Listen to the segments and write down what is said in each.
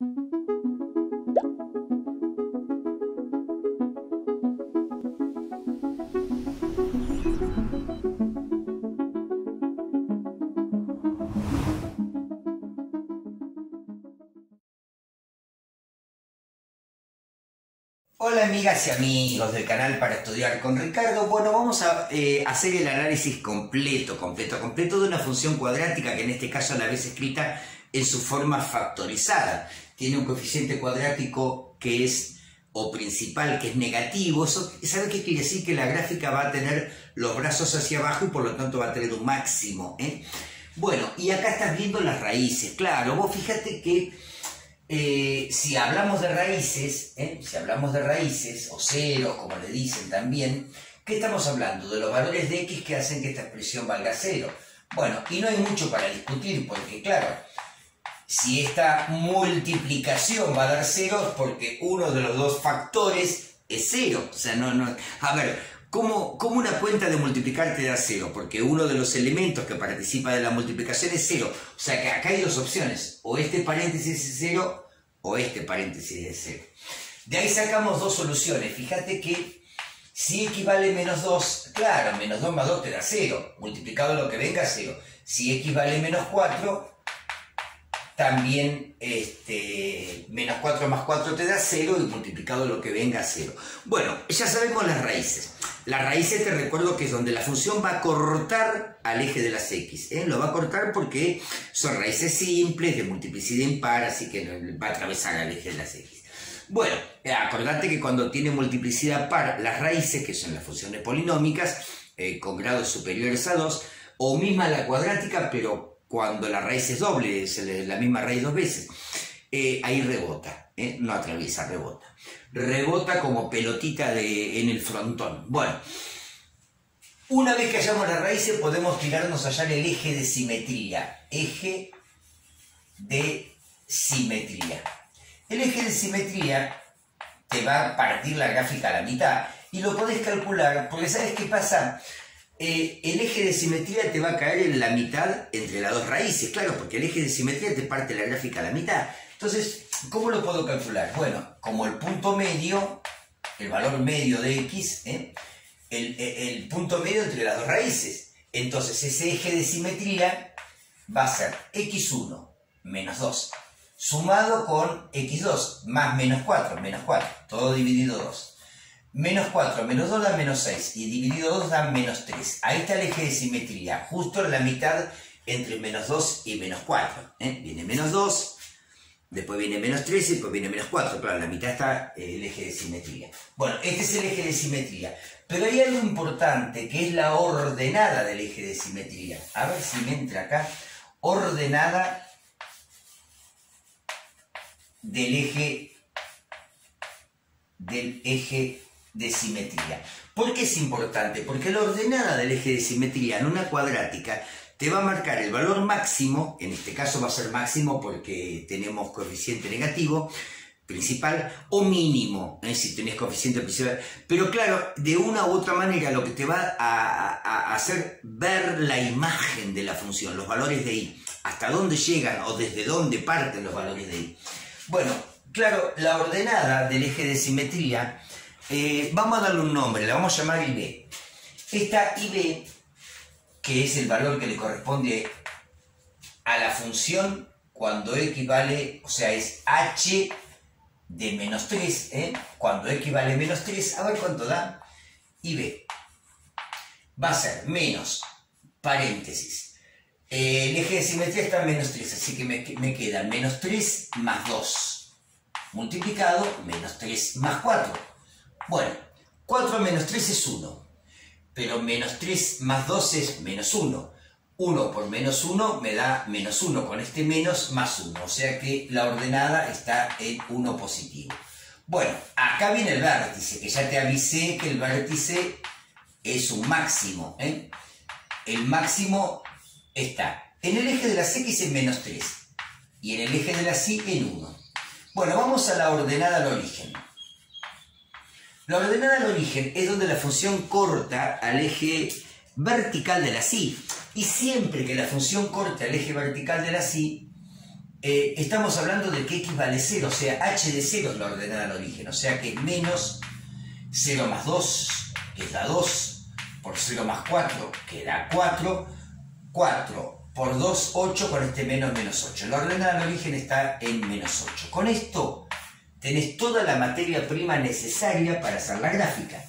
Hola amigas y amigos del canal para estudiar con Ricardo. Bueno, vamos a eh, hacer el análisis completo, completo, completo de una función cuadrática que en este caso a la vez escrita en su forma factorizada. Tiene un coeficiente cuadrático que es o principal que es negativo. Eso, ¿Sabe qué quiere decir? Que la gráfica va a tener los brazos hacia abajo y por lo tanto va a tener un máximo. ¿eh? Bueno, y acá estás viendo las raíces. Claro, vos fíjate que eh, si hablamos de raíces, ¿eh? si hablamos de raíces, o ceros, como le dicen también, ¿qué estamos hablando? De los valores de x que hacen que esta expresión valga cero. Bueno, y no hay mucho para discutir, porque claro, si esta multiplicación va a dar cero es porque uno de los dos factores es cero. O sea, no, no. A ver, ¿cómo, ¿cómo una cuenta de multiplicar te da cero? Porque uno de los elementos que participa de la multiplicación es cero. O sea que acá hay dos opciones. O este paréntesis es cero o este paréntesis es cero. De ahí sacamos dos soluciones. Fíjate que si equivale menos 2, claro, menos 2 más 2 te da 0. Multiplicado lo que venga, 0. Si equivale menos 4, también este, menos 4 más 4 te da 0 y multiplicado lo que venga, 0. Bueno, ya sabemos las raíces. Las raíces te recuerdo que es donde la función va a cortar al eje de las x. ¿eh? Lo va a cortar porque son raíces simples de multiplicidad impar, así que va a atravesar al eje de las x. Bueno, eh, acordate que cuando tiene multiplicidad par, las raíces, que son las funciones polinómicas, eh, con grados superiores a 2, o misma la cuadrática, pero cuando la raíz es doble, es la misma raíz dos veces, ahí rebota, no atraviesa, rebota rebota como pelotita de, en el frontón. Bueno, una vez que hallamos las raíces podemos tirarnos allá en el eje de simetría. Eje de simetría. El eje de simetría te va a partir la gráfica a la mitad y lo podés calcular porque ¿sabes qué pasa? Eh, el eje de simetría te va a caer en la mitad entre las dos raíces, claro, porque el eje de simetría te parte la gráfica a la mitad. Entonces, ¿cómo lo puedo calcular? Bueno, como el punto medio, el valor medio de x, ¿eh? el, punto medio entre las dos raíces. Entonces, ese eje de simetría va a ser x1 menos 2, sumado con x2 más menos 4, menos 4, todo dividido 2. Menos 4 menos 2 da menos 6 y dividido 2 da menos 3. Ahí está el eje de simetría, justo en la mitad entre menos 2 y menos 4. ¿eh? Viene menos 2, Después viene menos 13 y después viene menos 4. Claro, en la mitad está eh, el eje de simetría. Bueno, este es el eje de simetría. Pero hay algo importante que es la ordenada del eje de simetría. A ver si me entra acá. Ordenada del eje del eje de simetría. ¿Por qué es importante? Porque la ordenada del eje de simetría en una cuadrática te va a marcar el valor máximo, en este caso va a ser máximo porque tenemos coeficiente negativo, principal o mínimo, ¿eh? si tenés coeficiente principal. Pero claro, de una u otra manera lo que te va a, hacer ver la imagen de la función, los valores de i, hasta dónde llegan o desde dónde parten los valores de i. Bueno, claro, la ordenada del eje de simetría, eh, vamos a darle un nombre, la vamos a llamar IB. Esta IB que es el valor que le corresponde a la función cuando equivale, o sea, es h de menos 3, ¿eh? cuando equivale a menos 3, a ver cuánto da, y b. Va a ser menos, paréntesis, el eje de simetría está en menos 3, así que me, me queda menos 3 más 2, multiplicado, menos 3 más 4. Bueno, 4 menos 3 es 1 pero menos 3 más 2 es menos 1. 1 por menos 1 me da menos 1, con este menos más 1, o sea que la ordenada está en 1 positivo. Bueno, acá viene el vértice, que ya te avisé que el vértice es un máximo. ¿eh? El máximo está en el eje de las x en menos 3 y en el eje de las y en 1. Bueno, vamos a la ordenada al origen. La ordenada al origen es donde la función corta al eje vertical de la y. Y siempre que la función corta al eje vertical de la y, eh, estamos hablando de que x vale 0, o sea, h de 0 es la ordenada al origen, o sea que menos 0 más 2, que da 2, por 0 más 4, que da 4, 4 por 2, 8, con este menos, menos 8. La ordenada al origen está en menos 8. Con esto tenés toda la materia prima necesaria para hacer la gráfica.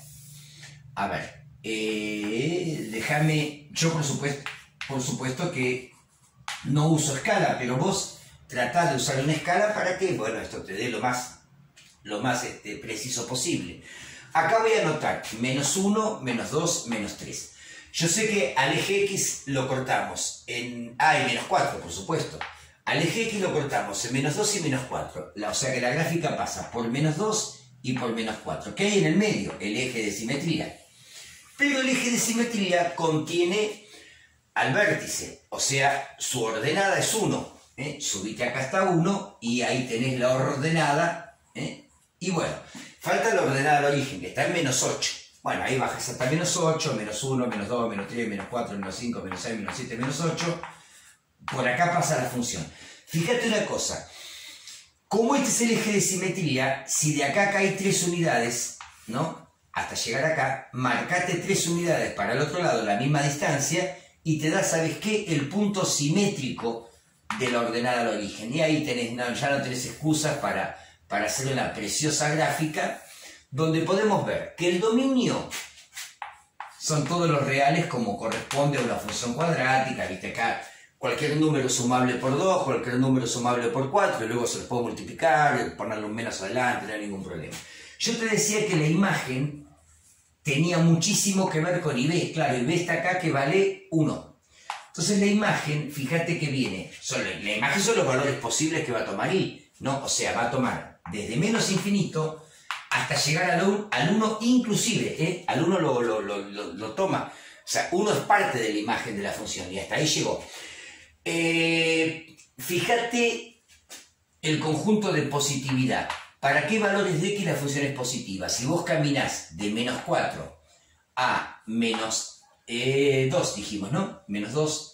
A ver, eh, déjame, yo por supuesto, por supuesto que no uso escala, pero vos tratás de usar una escala para que, bueno, esto te dé lo más, lo más este, preciso posible. Acá voy a anotar menos 1, menos 2, menos 3. Yo sé que al eje X lo cortamos en... Ah, y menos 4, por supuesto. Al eje X lo cortamos en menos 2 y menos 4. o sea que la gráfica pasa por menos 2 y por menos 4. ¿Qué hay en el medio? El eje de simetría. Pero el eje de simetría contiene al vértice. O sea, su ordenada es 1. ¿eh? Subite acá hasta 1 y ahí tenés la ordenada. ¿eh? Y bueno, falta la ordenada al origen, que está en menos 8. Bueno, ahí bajas hasta menos 8, menos 1, menos 2, menos 3, menos 4, menos 5, menos 6, menos 7, menos 8. Por acá pasa la función. Fíjate una cosa. Como este es el eje de simetría, si de acá hay 3 unidades, ¿no? Hasta llegar acá, marcate 3 unidades para el otro lado, la misma distancia, y te da, ¿sabes qué? El punto simétrico de la ordenada al origen. Y ahí tenés, ya no tenés excusas para, para hacer una preciosa gráfica donde podemos ver que el dominio son todos los reales como corresponde a una función cuadrática, viste acá cualquier número sumable por 2, cualquier número sumable por 4, y luego se los puedo multiplicar, ponerle un menos adelante, no hay ningún problema. Yo te decía que la imagen tenía muchísimo que ver con IB, claro, IB está acá que vale 1. Entonces la imagen, fíjate que viene, la imagen son los valores posibles que va a tomar I, ¿no? O sea, va a tomar desde menos infinito hasta llegar al 1 inclusive, ¿eh? al 1 lo, toma. O sea, 1 es parte de la imagen de la función y hasta ahí llegó. Eh, fíjate el conjunto de positividad. ¿Para qué valores de x la función es positiva? Si vos caminás de menos 4 a menos 2, eh, dijimos, ¿no? Menos 2.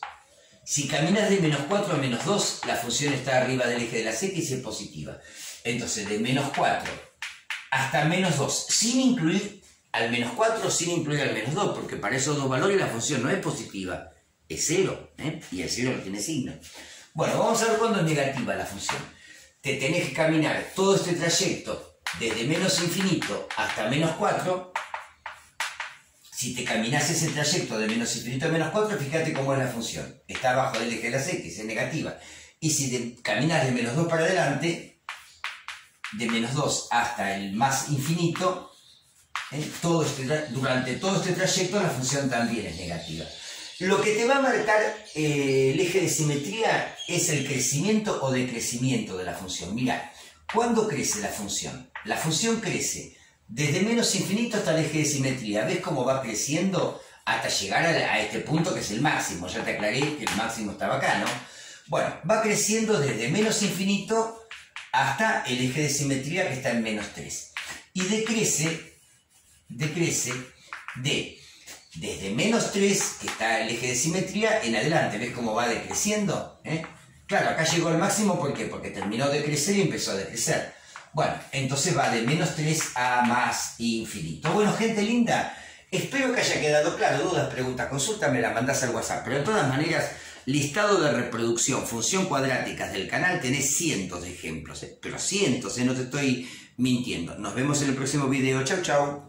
Si caminas de menos 4 a menos 2, la función está arriba del eje de las x y es positiva. Entonces, de menos 4 hasta menos 2, sin incluir al menos 4, sin incluir al menos 2, porque para esos dos valores la función no es positiva, es 0, ¿eh? y el 0 no tiene signo. Bueno, vamos a ver cuándo es negativa la función. Te tenés que caminar todo este trayecto desde menos infinito hasta menos 4. Si te caminas ese trayecto de menos infinito a menos 4, fíjate cómo es la función. Está abajo del eje de las x, es negativa. Y si te caminas de menos 2 para adelante, de menos 2 hasta el más infinito, ¿eh? todo este durante todo este trayecto la función también es negativa. Lo que te va a marcar eh, el eje de simetría es el crecimiento o decrecimiento de la función. Mira, ¿cuándo crece la función? La función crece desde menos infinito hasta el eje de simetría. ¿Ves cómo va creciendo hasta llegar a, este punto que es el máximo? Ya te aclaré que el máximo estaba acá, ¿no? Bueno, va creciendo desde menos infinito hasta el eje de simetría que está en menos 3. Y decrece, decrece de desde menos 3, que está el eje de simetría, en adelante. ¿Ves cómo va decreciendo? ¿Eh? Claro, acá llegó al máximo, ¿por qué? Porque terminó de crecer y empezó a decrecer. Bueno, entonces va de menos 3 a más infinito. Bueno, gente linda, espero que haya quedado claro. Dudas, preguntas, consulta, me la mandas al WhatsApp. Pero de todas maneras, listado de reproducción, función cuadrática del canal, tenés cientos de ejemplos, ¿eh? pero cientos, ¿eh? no te estoy mintiendo. Nos vemos en el próximo video. Chau, chau.